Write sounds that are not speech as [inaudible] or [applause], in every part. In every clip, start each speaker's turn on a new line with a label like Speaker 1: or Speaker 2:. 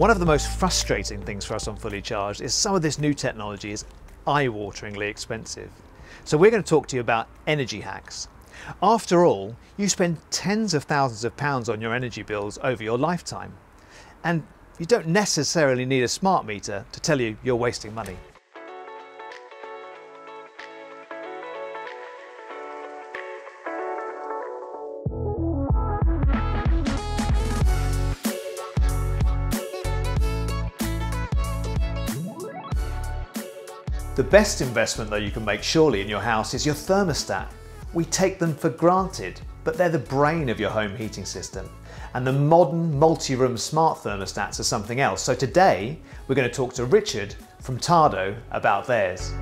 Speaker 1: One of the most frustrating things for us on Fully Charged is some of this new technology is eye-wateringly expensive. So we're going to talk to you about energy hacks. After all, you spend tens of thousands of pounds on your energy bills over your lifetime. And you don't necessarily need a smart meter to tell you you're wasting money. The best investment though you can make surely in your house is your thermostat. We take them for granted, but they're the brain of your home heating system. And the modern multi-room smart thermostats are something else. So today, we're going to talk to Richard from Tado about theirs.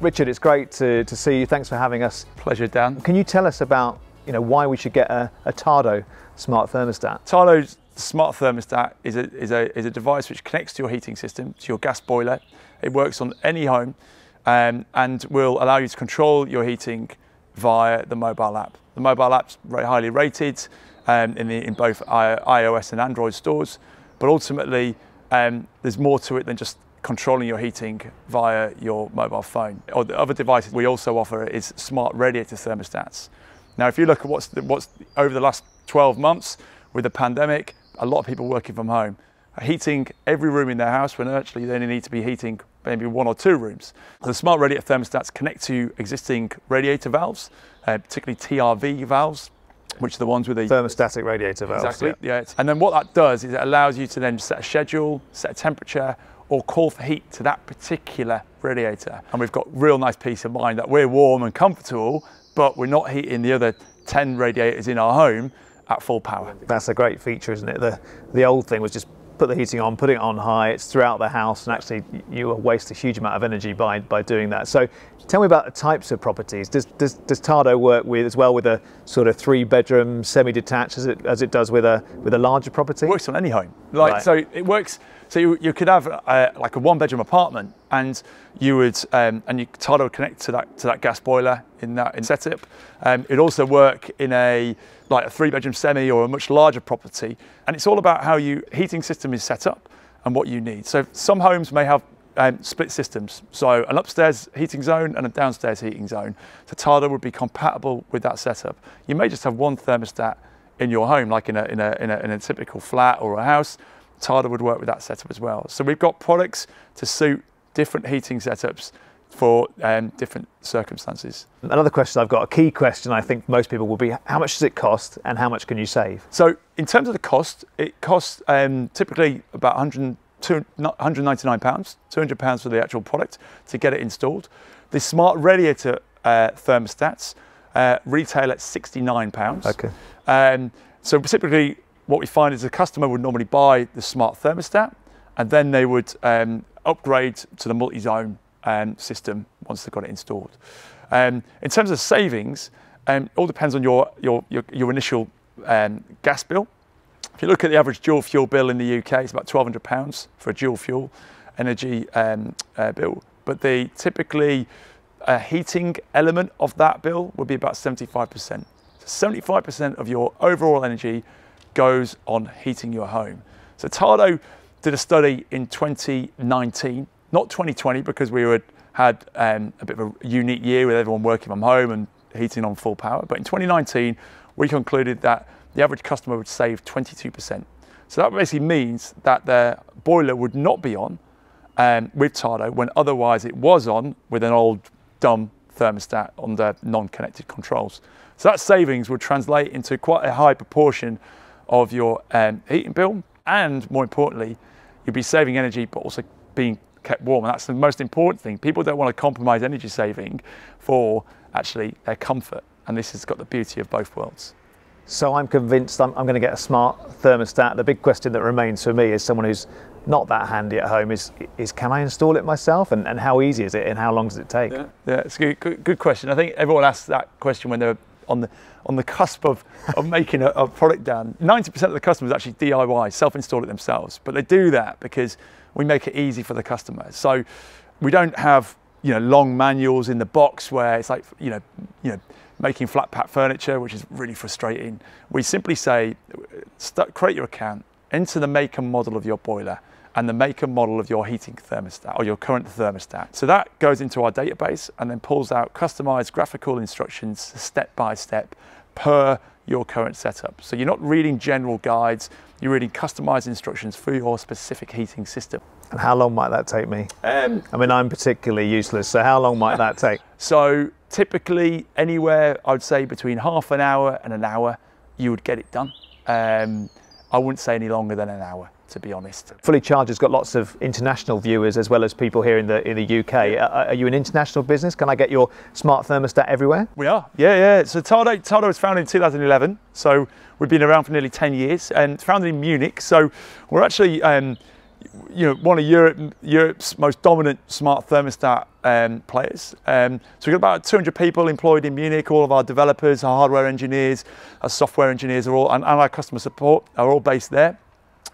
Speaker 1: Richard, it's great to, to see you. Thanks for having us.
Speaker 2: Pleasure, Dan.
Speaker 1: Can you tell us about you know, why we should get a, a Tado smart thermostat.
Speaker 2: Tado's smart thermostat is a, is, a, is a device which connects to your heating system, to your gas boiler. It works on any home um, and will allow you to control your heating via the mobile app. The mobile app's very highly rated um, in, the, in both iOS and Android stores, but ultimately um, there's more to it than just controlling your heating via your mobile phone. Or the other devices we also offer is smart radiator thermostats. Now, if you look at what's, the, what's over the last 12 months with the pandemic, a lot of people working from home, heating every room in their house when actually they only need to be heating maybe one or two rooms. The smart radiator thermostats connect to existing radiator valves, uh, particularly TRV valves, which are the ones with the
Speaker 1: thermostatic radiator valves.
Speaker 2: Exactly. Yeah. yeah. And then what that does is it allows you to then set a schedule, set a temperature, or call for heat to that particular radiator. And we've got real nice peace of mind that we're warm and comfortable, but we're not heating the other 10 radiators in our home at full power.
Speaker 1: That's a great feature, isn't it? The, the old thing was just put the heating on, put it on high, it's throughout the house, and actually you waste a huge amount of energy by, by doing that. So tell me about the types of properties. Does, does, does Tado work with as well with a sort of three bedroom semi-detached as it, as it does with a, with a larger property?
Speaker 2: It works on any home. Like, right. So it works, so you, you could have a, like a one bedroom apartment and you would, um, and you, Tado would connect to that, to that gas boiler in that in setup. Um, it'd also work in a, like a three bedroom semi or a much larger property. And it's all about how your heating system is set up and what you need. So some homes may have um, split systems. So an upstairs heating zone and a downstairs heating zone. So Tado would be compatible with that setup. You may just have one thermostat in your home, like in a, in a, in a, in a typical flat or a house, Tado would work with that setup as well. So we've got products to suit different heating setups for um, different circumstances.
Speaker 1: Another question I've got, a key question I think most people will be, how much does it cost and how much can you save?
Speaker 2: So in terms of the cost, it costs um, typically about 100, 199 pounds, 200 pounds for the actual product to get it installed. The smart radiator uh, thermostats uh, retail at 69 pounds.
Speaker 1: Okay.
Speaker 2: Um, so typically what we find is the customer would normally buy the smart thermostat and then they would um, upgrade to the multi-zone um, system once they've got it installed. Um, in terms of savings, um, all depends on your, your, your, your initial um, gas bill. If you look at the average dual fuel bill in the UK, it's about £1,200 for a dual fuel energy um, uh, bill. But the typically uh, heating element of that bill would be about 75%. So 75% of your overall energy goes on heating your home. So Tado did a study in 2019, not 2020 because we had had um, a bit of a unique year with everyone working from home and heating on full power. But in 2019, we concluded that the average customer would save 22%. So that basically means that their boiler would not be on um, with Tado when otherwise it was on with an old dumb thermostat the non-connected controls. So that savings would translate into quite a high proportion of your um, heating bill. And more importantly, you'd be saving energy, but also being kept warm. And that's the most important thing. People don't want to compromise energy saving for actually their comfort. And this has got the beauty of both worlds.
Speaker 1: So I'm convinced I'm, I'm going to get a smart thermostat. The big question that remains for me is someone who's not that handy at home is, is can I install it myself and, and how easy is it and how long does it take?
Speaker 2: Yeah, yeah it's a good, good, good question. I think everyone asks that question when they're on the on the cusp of, of making a, a product down. 90% of the customers actually DIY, self-install it themselves, but they do that because we make it easy for the customer. So we don't have you know long manuals in the box where it's like you know you know making flat pack furniture, which is really frustrating. We simply say, uh, start, create your account, enter the make and model of your boiler, and the make and model of your heating thermostat or your current thermostat. So that goes into our database and then pulls out customized graphical instructions step by step per your current setup. So you're not reading general guides, you're reading customized instructions for your specific heating system.
Speaker 1: And how long might that take me? Um, I mean, I'm particularly useless, so how long might that [laughs] take?
Speaker 2: So typically anywhere, I would say between half an hour and an hour, you would get it done. Um, I wouldn't say any longer than an hour to be honest.
Speaker 1: Fully Charged has got lots of international viewers as well as people here in the in the UK. Are, are you an international business? Can I get your smart thermostat everywhere?
Speaker 2: We are. Yeah, yeah. So Tado Tado was founded in 2011. So we've been around for nearly 10 years and founded in Munich. So we're actually um, you know, one of Europe, Europe's most dominant smart thermostat um, players. Um, so we've got about 200 people employed in Munich. All of our developers, our hardware engineers, our software engineers are all, and, and our customer support are all based there.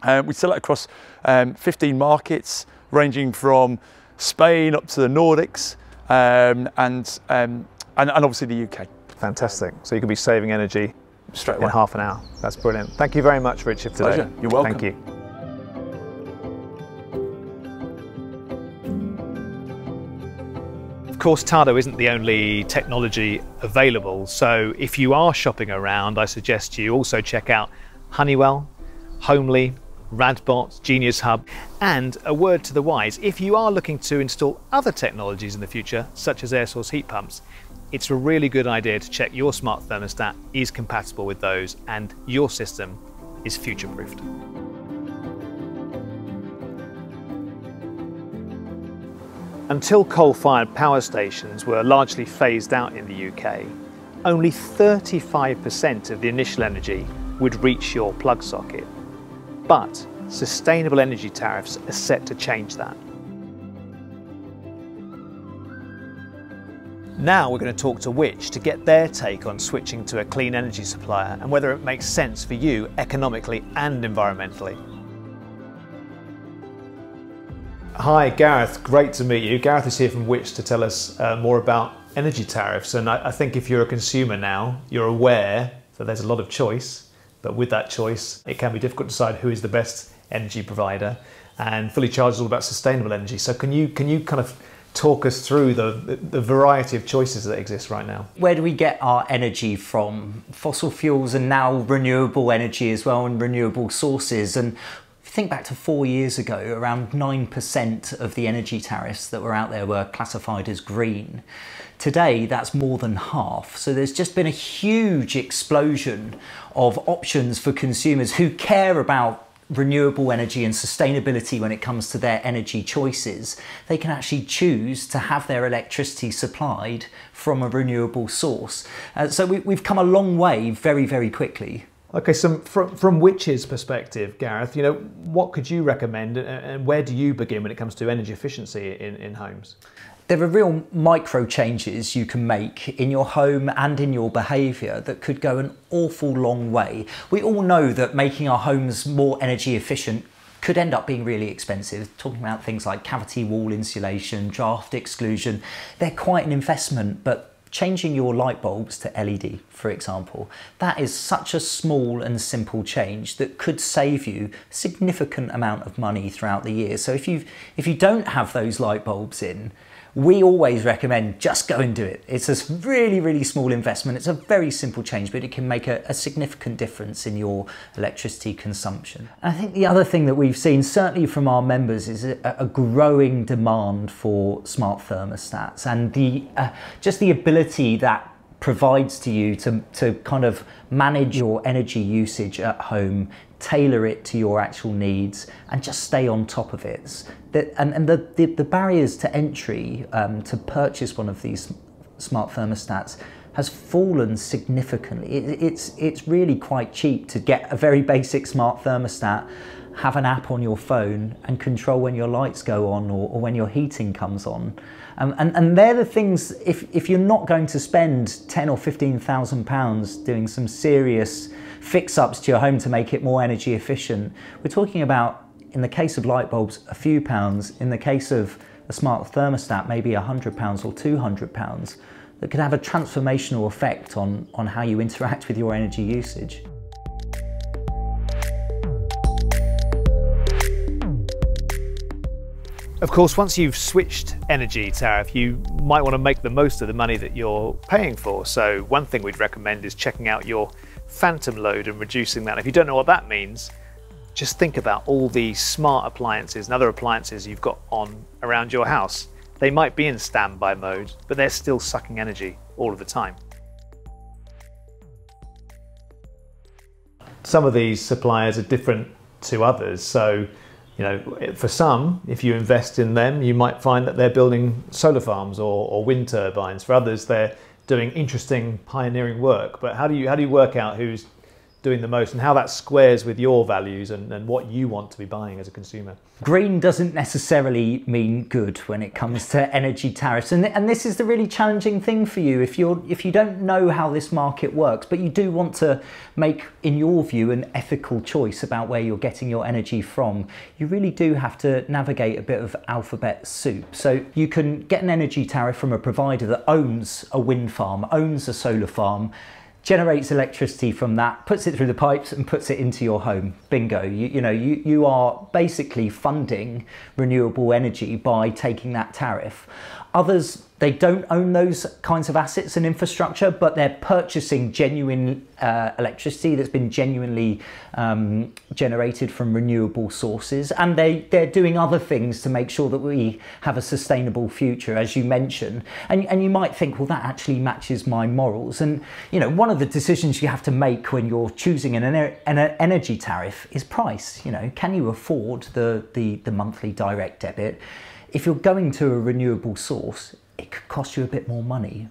Speaker 2: Um, we sell it across um, 15 markets, ranging from Spain up to the Nordics um, and, um, and, and obviously the UK.
Speaker 1: Fantastic. So you could be saving energy
Speaker 2: straight away
Speaker 1: in half an hour. That's brilliant. Thank you very much, Richard. Today.
Speaker 2: Pleasure. You're welcome.
Speaker 1: Thank you. Of course, Tado isn't the only technology available. So if you are shopping around, I suggest you also check out Honeywell, Homely, Radbot, Genius Hub, and a word to the wise, if you are looking to install other technologies in the future, such as air source heat pumps, it's a really good idea to check your smart thermostat is compatible with those and your system is future-proofed. Until coal-fired power stations were largely phased out in the UK, only 35% of the initial energy would reach your plug socket. But sustainable energy tariffs are set to change that. Now we're going to talk to Which to get their take on switching to a clean energy supplier and whether it makes sense for you economically and environmentally. Hi Gareth, great to meet you. Gareth is here from Which to tell us uh, more about energy tariffs and I, I think if you're a consumer now, you're aware that there's a lot of choice but with that choice, it can be difficult to decide who is the best energy provider. And Fully Charged is all about sustainable energy. So can you can you kind of talk us through the, the variety of choices that exist right now.
Speaker 3: Where do we get our energy from? Fossil fuels and now renewable energy as well and renewable sources. And think back to four years ago, around 9% of the energy tariffs that were out there were classified as green. Today, that's more than half. So there's just been a huge explosion of options for consumers who care about renewable energy and sustainability when it comes to their energy choices, they can actually choose to have their electricity supplied from a renewable source. Uh, so we, have come a long way very, very quickly.
Speaker 1: Okay, so from, from Which's perspective, Gareth, you know, what could you recommend and where do you begin when it comes to energy efficiency in, in homes?
Speaker 3: There are real micro changes you can make in your home and in your behaviour that could go an awful long way. We all know that making our homes more energy efficient could end up being really expensive. Talking about things like cavity wall insulation, draft exclusion, they're quite an investment, but changing your light bulbs to LED, for example, that is such a small and simple change that could save you significant amount of money throughout the year. So if you if you don't have those light bulbs in, we always recommend just go and do it. It's a really, really small investment. It's a very simple change, but it can make a, a, significant difference in your electricity consumption. I think the other thing that we've seen, certainly from our members, is a, a growing demand for smart thermostats and the uh, just the ability that provides to you to, to kind of manage your energy usage at home, tailor it to your actual needs, and just stay on top of it. And and the, the, the barriers to entry um, to purchase one of these smart thermostats has fallen significantly. It, it's, it's really quite cheap to get a very basic smart thermostat, have an app on your phone and control when your lights go on or, or when your heating comes on. Um, and, and they're the things, if, if you're not going to spend 10 or 15,000 pounds doing some serious fix-ups to your home to make it more energy efficient, we're talking about, in the case of light bulbs, a few pounds. In the case of a smart thermostat, maybe 100 pounds or 200 pounds that could have a transformational effect on, on how you interact with your energy usage.
Speaker 1: Of course, once you've switched energy tariff, you might want to make the most of the money that you're paying for. So one thing we'd recommend is checking out your phantom load and reducing that. If you don't know what that means, just think about all the smart appliances and other appliances you've got on around your house. They might be in standby mode, but they're still sucking energy all of the time. Some of these suppliers are different to others. So, you know, for some, if you invest in them, you might find that they're building solar farms or, or wind turbines. For others, they're doing interesting pioneering work. But how do you how do you work out who's doing the most and how that squares with your values and, and what you want to be buying as a consumer.
Speaker 3: Green doesn't necessarily mean good when it comes to energy tariffs. And, and this is the really challenging thing for you if you're if you don't know how this market works, but you do want to make, in your view, an ethical choice about where you're getting your energy from, you really do have to navigate a bit of alphabet soup. So you can get an energy tariff from a provider that owns a wind farm, owns a solar farm, generates electricity from that, puts it through the pipes and puts it into your home. Bingo. You, you know, you, you are basically funding renewable energy by taking that tariff. Others they don't own those kinds of assets and infrastructure, but they're purchasing genuine uh, electricity that's been genuinely um, generated from renewable sources. And they, they're doing other things to make sure that we have a sustainable future, as you mentioned. And, and you might think, well, that actually matches my morals. And, you know, one of the decisions you have to make when you're choosing an, ener an energy tariff is price. You know, can you afford the, the, the monthly direct debit? If you're going to a renewable source, it could cost you a bit more money.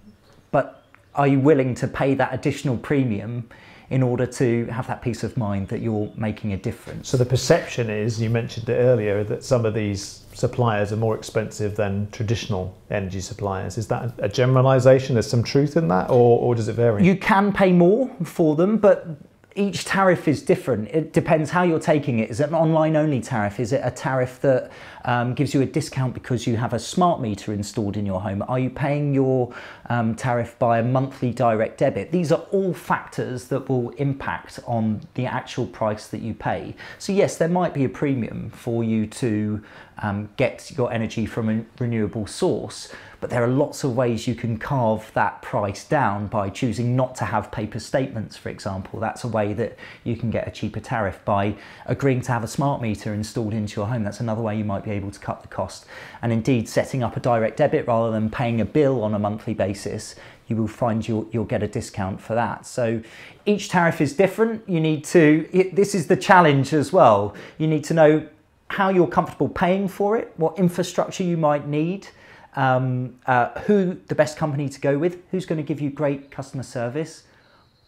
Speaker 3: But are you willing to pay that additional premium in order to have that peace of mind that you're making a difference?
Speaker 1: So the perception is, you mentioned it earlier, that some of these suppliers are more expensive than traditional energy suppliers. Is that a generalization? There's some truth in that, or, or does it vary?
Speaker 3: You can pay more for them, but each tariff is different. It depends how you're taking it. Is it an online only tariff? Is it a tariff that um, gives you a discount because you have a smart meter installed in your home? Are you paying your um, tariff by a monthly direct debit? These are all factors that will impact on the actual price that you pay. So yes, there might be a premium for you to um, get your energy from a renewable source, but there are lots of ways you can carve that price down by choosing not to have paper statements, for example. That's a way that you can get a cheaper tariff by agreeing to have a smart meter installed into your home. That's another way you might be able to cut the cost. And indeed, setting up a direct debit rather than paying a bill on a monthly basis, you will find you'll, you'll get a discount for that. So each tariff is different. You need to, it, this is the challenge as well. You need to know how you're comfortable paying for it, what infrastructure you might need, um, uh, who the best company to go with, who's going to give you great customer service,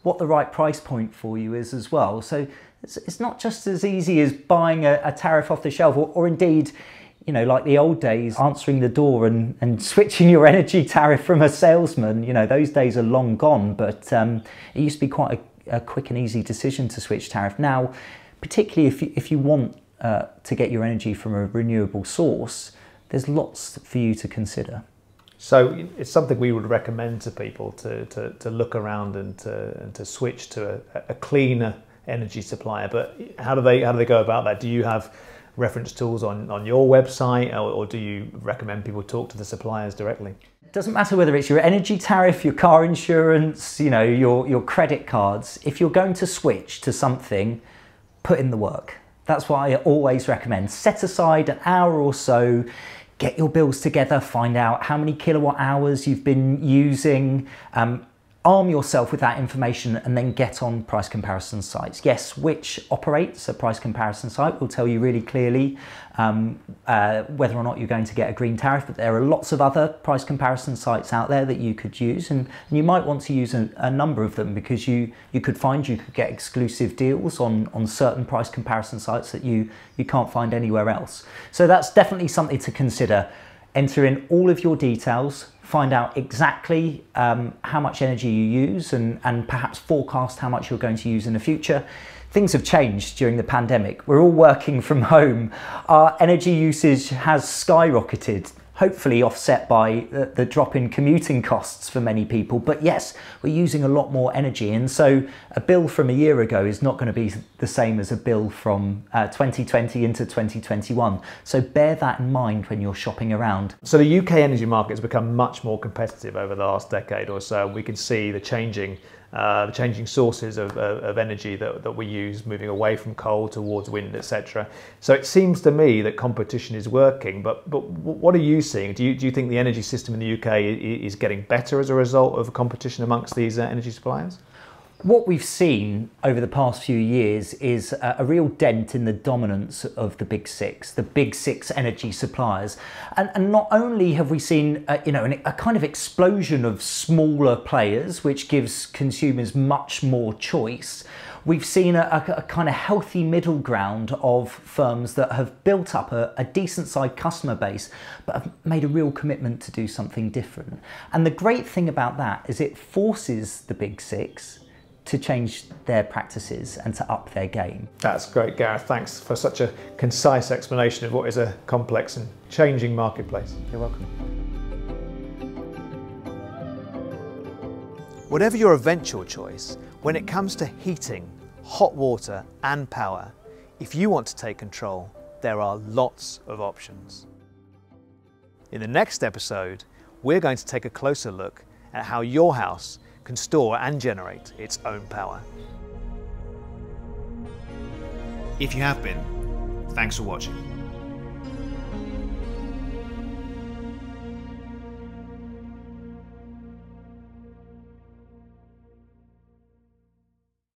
Speaker 3: what the right price point for you is as well. So it's, it's not just as easy as buying a, a tariff off the shelf or, or indeed you know, like the old days, answering the door and, and [laughs] switching your energy tariff from a salesman, you know, those days are long gone, but um, it used to be quite a, a, quick and easy decision to switch tariff. Now, particularly if you, if you want uh, to get your energy from a renewable source, there's lots for you to consider.
Speaker 1: So it's something we would recommend to people to, to, to look around and to, and to switch to a, a cleaner energy supplier. But how do they how do they go about that? Do you have reference tools on, on your website or, or do you recommend people talk to the suppliers directly?
Speaker 3: It doesn't matter whether it's your energy tariff, your car insurance, you know, your, your credit cards. If you're going to switch to something, put in the work. That's what I always recommend. Set aside an hour or so get your bills together, find out how many kilowatt hours you've been using, um, arm yourself with that information and then get on price comparison sites. Yes, Which operates a price comparison site will tell you really clearly um, uh, whether or not you're going to get a green tariff, but there are lots of other price comparison sites out there that you could use, and, and you might want to use a, a, number of them because you, you could find you could get exclusive deals on, on certain price comparison sites that you, you can't find anywhere else. So that's definitely something to consider. Enter in all of your details, find out exactly um, how much energy you use and, and perhaps forecast how much you're going to use in the future. Things have changed during the pandemic. We're all working from home. Our energy usage has skyrocketed hopefully offset by the, the, drop in commuting costs for many people. But yes, we're using a lot more energy. And so a bill from a year ago is not going to be the same as a bill from uh, 2020 into 2021. So bear that in mind when you're shopping around.
Speaker 1: So the UK energy market has become much more competitive over the last decade or so. We can see the changing uh, the changing sources of, of energy that, that we use, moving away from coal towards wind, etc. So it seems to me that competition is working, but, but what are you seeing? Do you, do you think the energy system in the UK is getting better as a result of competition amongst these uh, energy suppliers?
Speaker 3: What we've seen over the past few years is a, a, real dent in the dominance of the big six, the big six energy suppliers. And, and not only have we seen uh, you know, an, a kind of explosion of smaller players, which gives consumers much more choice, we've seen a, a, a, kind of healthy middle ground of firms that have built up a, a decent sized customer base but have made a real commitment to do something different. And the great thing about that is it forces the big six to change their practices and to up their game.
Speaker 1: That's great, Gareth. Thanks for such a concise explanation of what is a complex and changing marketplace.
Speaker 3: You're welcome.
Speaker 1: Whatever your eventual choice, when it comes to heating, hot water and power, if you want to take control, there are lots of options. In the next episode, we're going to take a closer look at how your house can store and generate its own power. If you have been, thanks for watching.